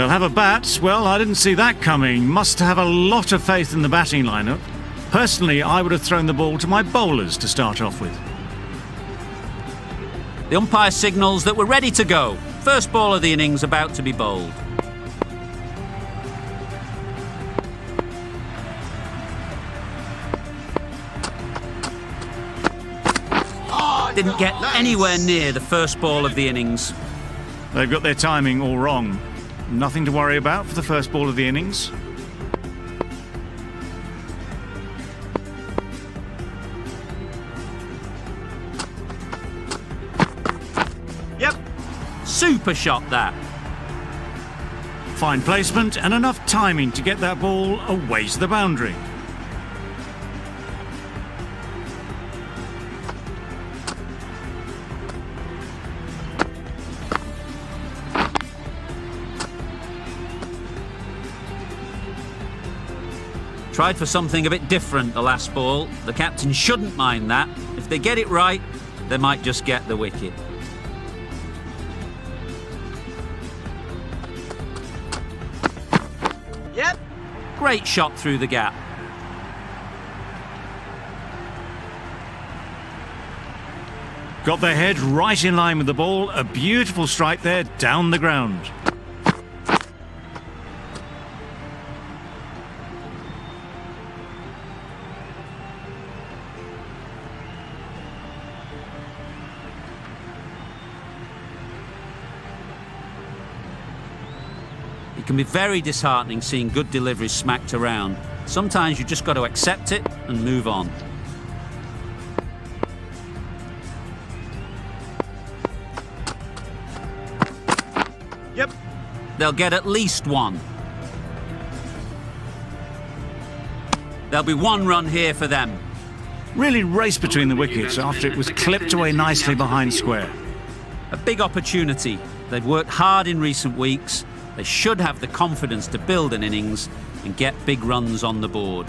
They'll have a bat. Well, I didn't see that coming. Must have a lot of faith in the batting lineup. Personally, I would have thrown the ball to my bowlers to start off with. The umpire signals that we're ready to go. First ball of the innings about to be bowled. Didn't get anywhere near the first ball of the innings. They've got their timing all wrong. Nothing to worry about for the first ball of the innings. Yep. Super shot that. Fine placement and enough timing to get that ball away to the boundary. Tried for something a bit different the last ball. The captain shouldn't mind that. If they get it right, they might just get the wicket. Yep. Great shot through the gap. Got their head right in line with the ball. A beautiful strike there down the ground. Can be very disheartening seeing good deliveries smacked around. Sometimes you just got to accept it and move on. Yep. They'll get at least one. There'll be one run here for them. Really raced between the wickets after it was clipped away nicely behind square. A big opportunity. They've worked hard in recent weeks. They should have the confidence to build an innings and get big runs on the board.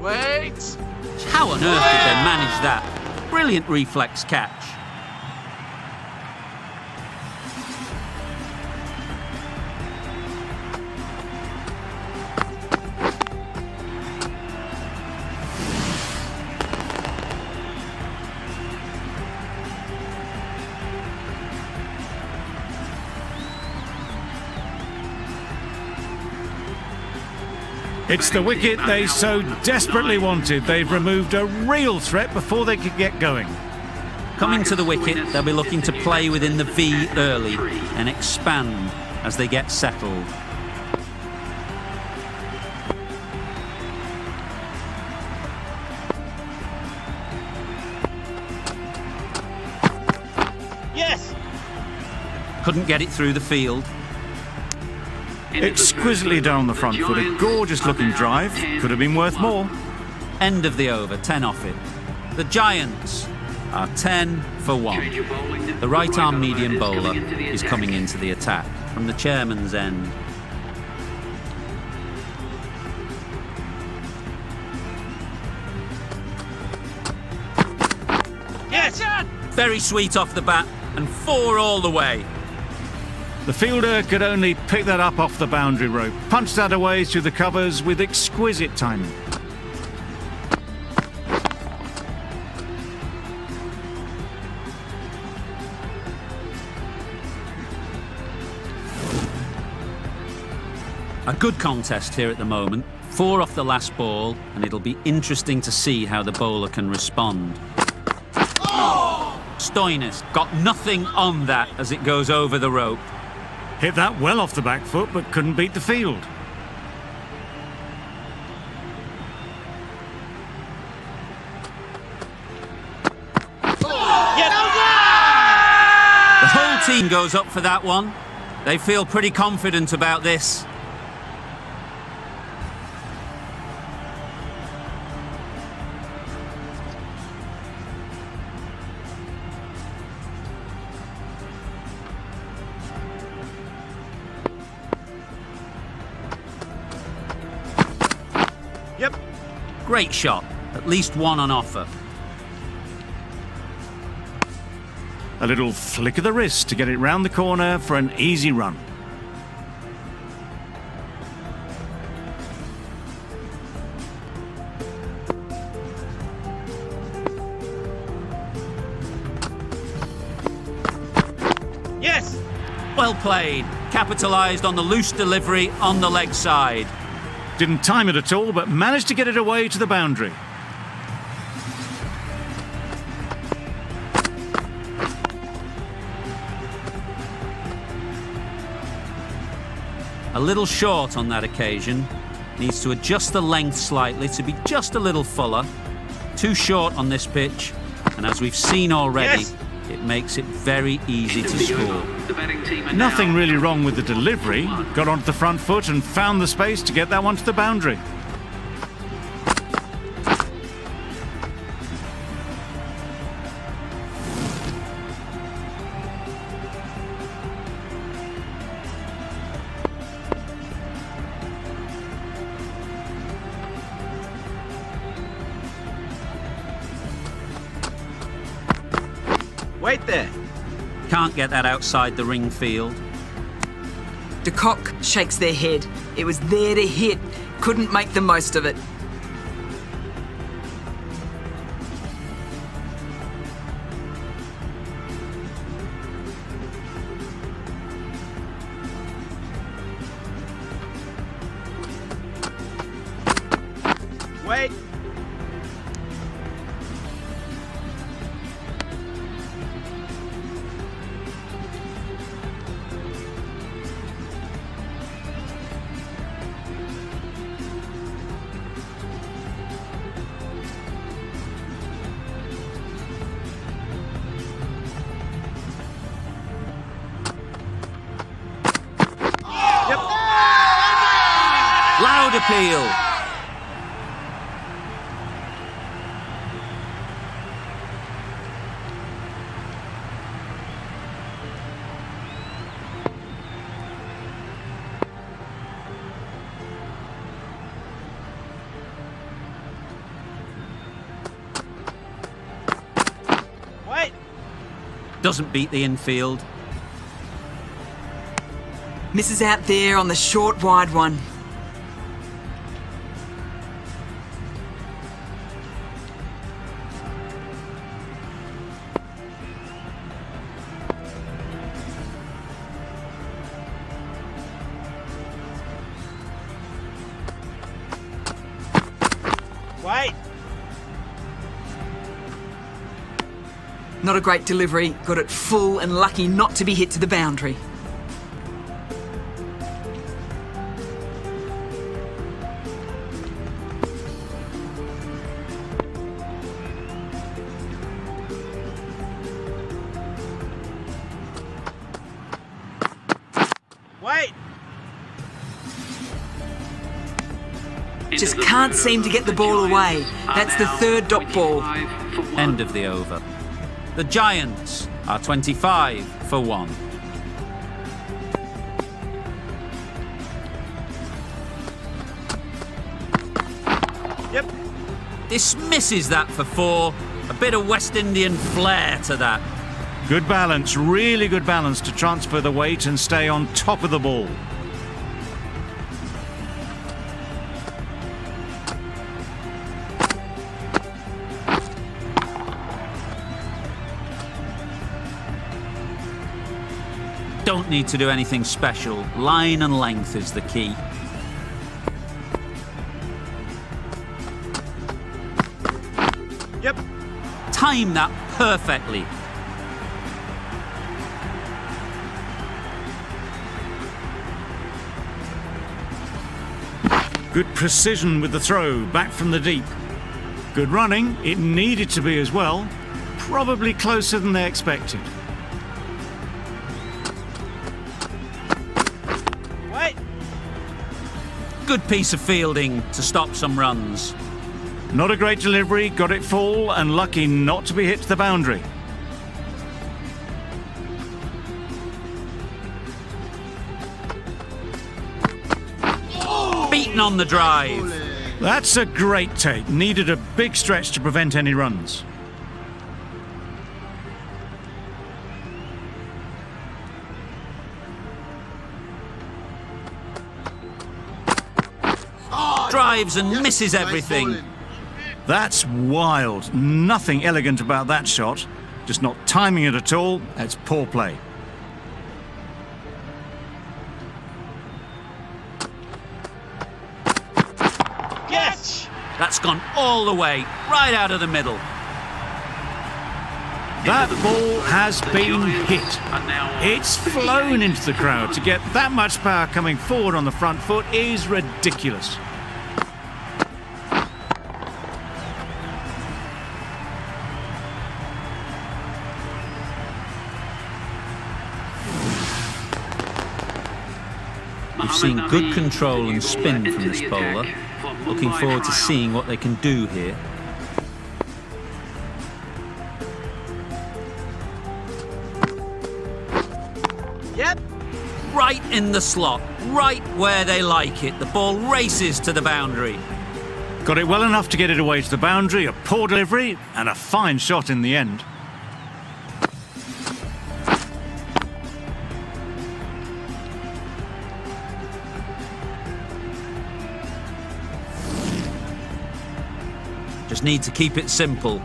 Wait. How on earth did they manage that? Brilliant reflex catch. It's the wicket they so desperately wanted. They've removed a real threat before they could get going. Coming to the wicket, they'll be looking to play within the V early and expand as they get settled. Yes. Couldn't get it through the field. Exquisitely down the front foot. A gorgeous looking drive. Could have been worth more. End of the over, 10 off it. The Giants are 10 for 1. The right arm medium bowler is coming into the attack from the chairman's end. Yes. Very sweet off the bat and four all the way. The fielder could only pick that up off the boundary rope. Punched that away through the covers with exquisite timing. A good contest here at the moment. Four off the last ball, and it'll be interesting to see how the bowler can respond. Stoinis got nothing on that as it goes over the rope. Hit that well off the back foot, but couldn't beat the field. The whole team goes up for that one. They feel pretty confident about this. Shot. At at least one on offer. A little flick of the wrist to get it round the corner for an easy run. Yes! Well played. Capitalised on the loose delivery on the leg side. Didn't time it at all, but managed to get it away to the boundary. A little short on that occasion. Needs to adjust the length slightly to be just a little fuller. Too short on this pitch, and as we've seen already, Yes. It makes it very easy to score. Nothing really wrong with the delivery. Got onto the front foot and found the space to get that one to the boundary. Can't get that outside the ring field. De Kock shakes their head. It was there to hit. Couldn't make the most of it. Loud appeal. Wait. Doesn't beat the infield. Misses out there on the short, wide one. Not a great delivery. Got it full and lucky not to be hit to the boundary. Wait. Just can't seem to get the ball away. That's the third dot ball. End of the over. The Giants are 25 for one. Yep. Dismisses that for four. A bit of West Indian flair to that. Good balance, really good balance to transfer the weight and stay on top of the ball. Need to do anything special. Line and length is the key. Yep. Time that perfectly. Good precision with the throw, back from the deep. Good running, it needed to be as well. Probably closer than they expected. Good piece of fielding to stop some runs. Not a great delivery, got it full and lucky not to be hit to the boundary. Beaten on the drive. That's a great take. Needed a big stretch to prevent any runs. Drives and misses everything. That's wild. Nothing elegant about that shot. Just not timing it at all. That's poor play. Yes! That's gone all the way, right out of the middle. That ball has been hit. It's flown into the crowd. To get that much power coming forward on the front foot is ridiculous. We've seen good control and spin from this bowler. Looking forward to seeing what they can do here. Yep! Right in the slot, right where they like it. The ball races to the boundary. Got it well enough to get it away to the boundary, a poor delivery, and a fine shot in the end. Need to keep it simple.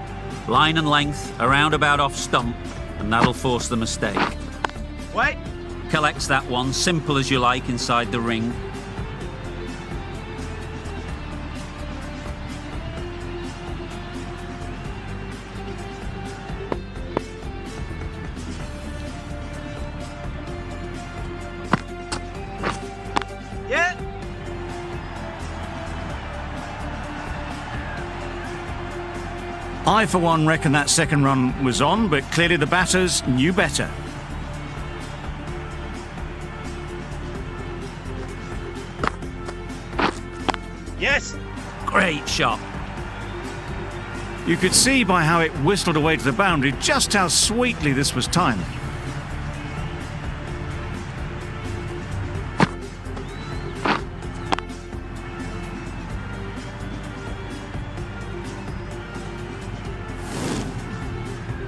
Line and length, around about off stump, and that'll force the mistake. Wait! Collects that one, simple as you like, inside the ring. I, for one, reckon that second run was on, but clearly the batters knew better. Yes! Great shot. You could see by how it whistled away to the boundary just how sweetly this was timed.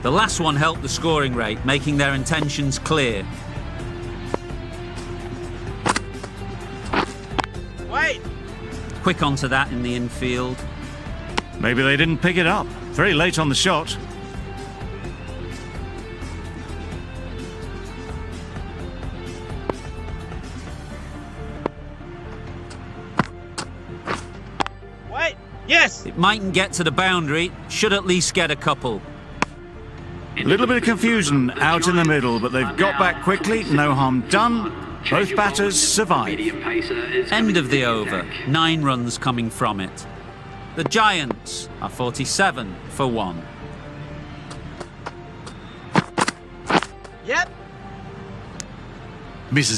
The last one helped the scoring rate, making their intentions clear. Wait! Quick onto that in the infield. Maybe they didn't pick it up. Very late on the shot. Wait! Yes! It mightn't get to the boundary, should at least get a couple. A little bit of confusion out in the middle, but they've got back quickly. No harm done. Both batters survive. End of the over, nine runs coming from it. The Giants are 47 for one. Yep! Misses